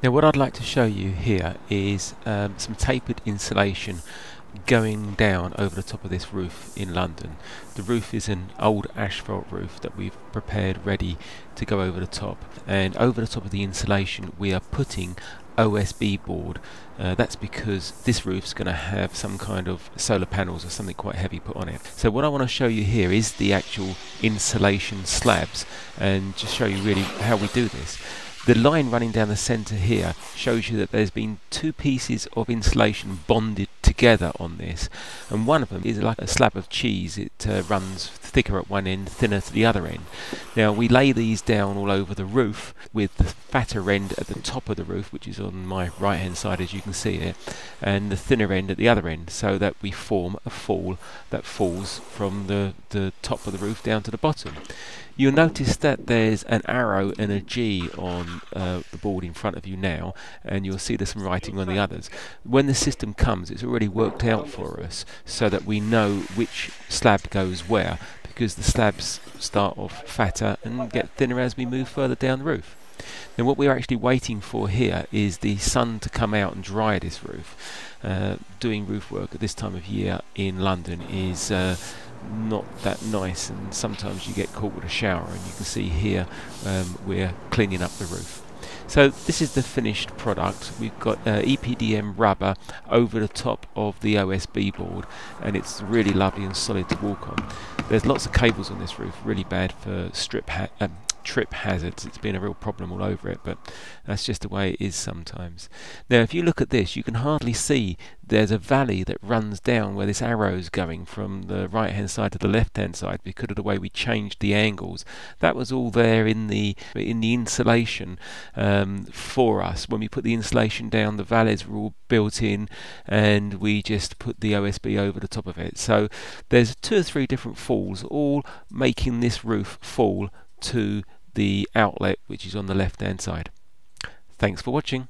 Now what I'd like to show you here is um, some tapered insulation going down over the top of this roof in London. The roof is an old asphalt roof that we've prepared ready to go over the top and over the top of the insulation we are putting OSB board. Uh, that's because this roof's going to have some kind of solar panels or something quite heavy put on it. So what I want to show you here is the actual insulation slabs and just show you really how we do this. The line running down the centre here shows you that there's been two pieces of insulation bonded together on this. And one of them is like a slab of cheese. It uh, runs thicker at one end thinner to the other end. Now we lay these down all over the roof with the fatter end at the top of the roof which is on my right hand side as you can see there and the thinner end at the other end so that we form a fall that falls from the, the top of the roof down to the bottom. You'll notice that there's an arrow and a G on uh, the board in front of you now, and you'll see there's some writing on the others. When the system comes, it's already worked out for us so that we know which slab goes where, because the slabs start off fatter and get thinner as we move further down the roof. Now what we're actually waiting for here is the sun to come out and dry this roof. Uh, doing roof work at this time of year in London is uh, not that nice and sometimes you get caught with a shower and you can see here um, we're cleaning up the roof. So this is the finished product. We've got uh, EPDM rubber over the top of the OSB board and it's really lovely and solid to walk on. There's lots of cables on this roof, really bad for strip um, trip hazards. It's been a real problem all over it, but that's just the way it is sometimes. Now, if you look at this, you can hardly see there's a valley that runs down where this arrow is going from the right hand side to the left hand side because of the way we changed the angles. That was all there in the in the insulation um, for us. When we put the insulation down, the valleys were all built in, and we just put the OSB over the top of it. So there's two or three different falls, all making this roof fall to the outlet which is on the left hand side. Thanks for watching.